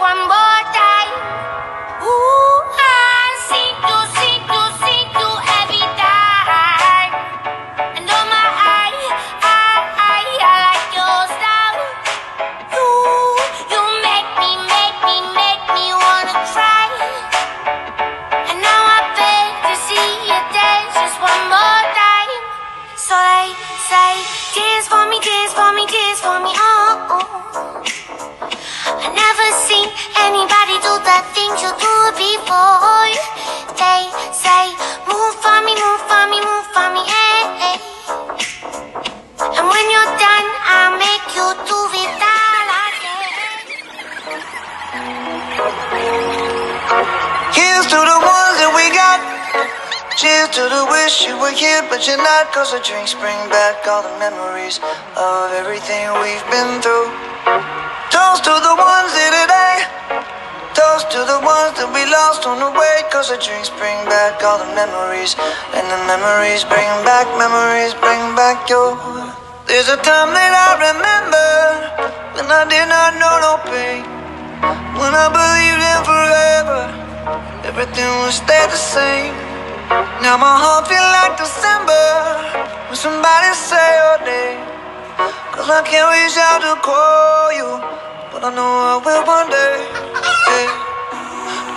Juan Bo anybody do the things you do before. They say, move for me, move for me, move for me, eh, eh. And when you're done, I'll make you do it all again. Here's to the ones that we got. Cheers to the wish you were here, but you're not. Cause the drinks bring back all the memories of everything we've been through. Toast to the ones here today. Lost on the way. Cause the drinks bring back all the memories. And the memories bring back, memories bring back your. There's a time that I remember when I did not know no pain. When I believed in forever, everything would stay the same. Now my heart feel like December when somebody say your name. Cause I can't reach out to call you, but I know I will one day.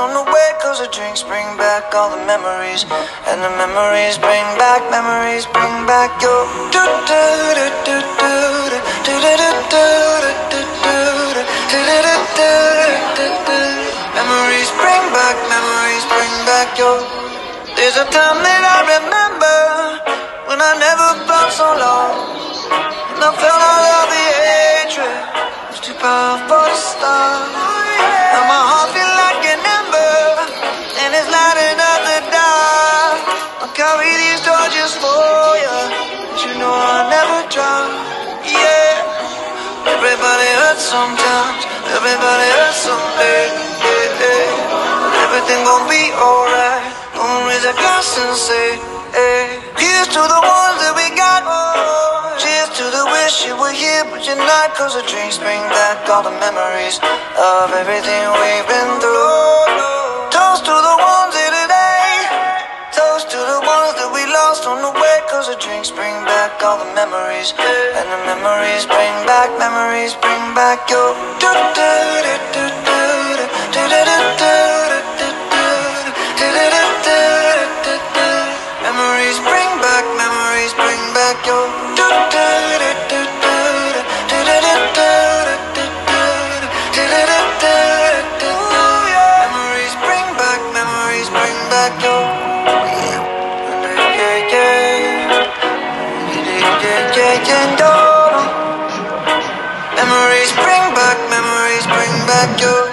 on the way. Cause the drinks bring back all the memories. And the memories bring back, memories bring back your. Memories bring back, memories bring back your. There's a time that I remember when I never felt so lost. And I felt all of the hatred was too powerful to stop. I'll never drop. Yeah, everybody hurts sometimes, everybody hurts someday. Yeah, yeah. Everything gon' be alright. Gonna raise a glass and say, hey. Here's to the ones that we got. Oh. Cheers to the wish you were here, but you're not. Cause the drinks bring back all the memories of everything we've been through. And the memories bring back, memories bring back your. Memories bring back, memories bring back your. Memories bring back, memories bring back your. Yeah, yeah. Memories bring back, memories bring back your.